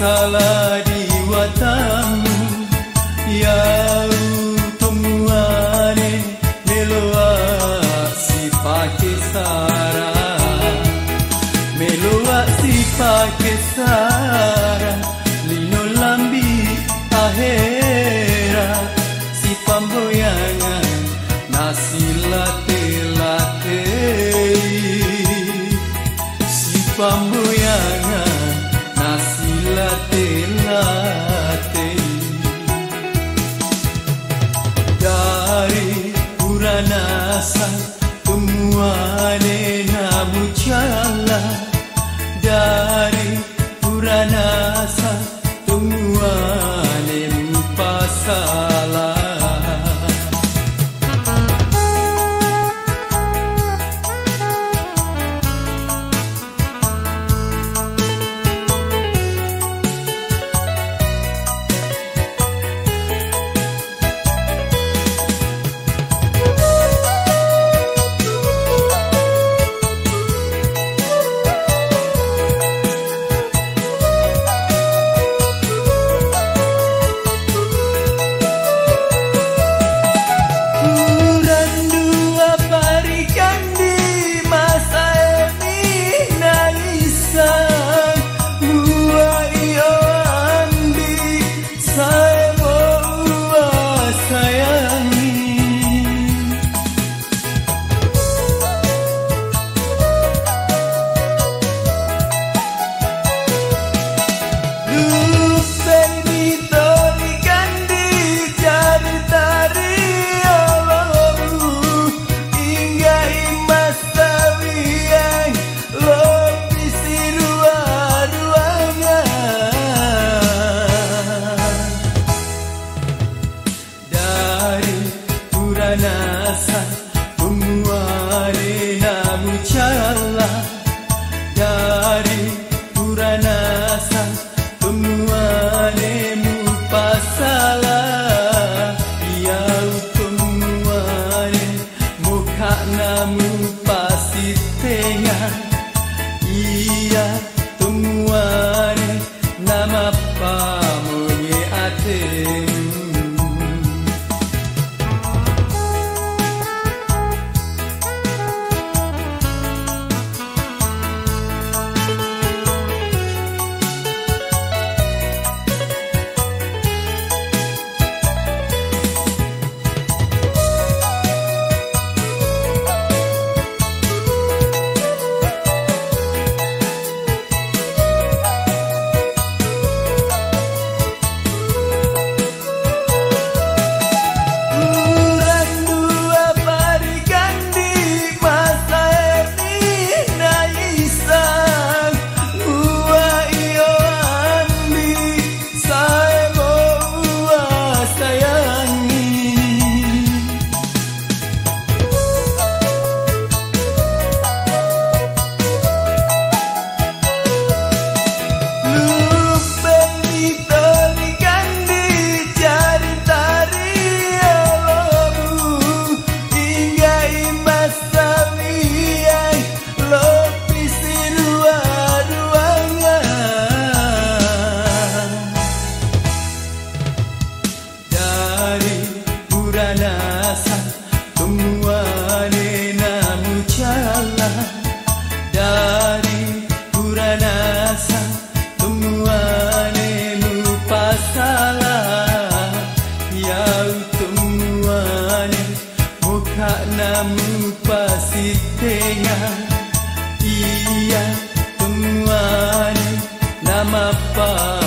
salah di watamu ya tumuane meloa si pake sara meloa si pake sara lino lambi ahera. Si pamboyangan nasi latte latte. Si pamboyangan Puranasa Tumuane Namu Chala Dari Puranasa nasa Umuare namu chala Dari puranasa Umuare mu pasala Ya umuare Muka namu pasti tengah. Iya tengah. Iya temuan nama apa